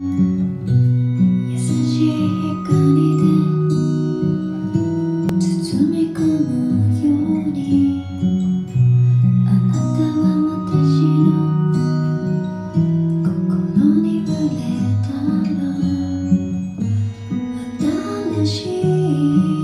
優しい光で包み込むようにあなたは私の心に触れたら新しい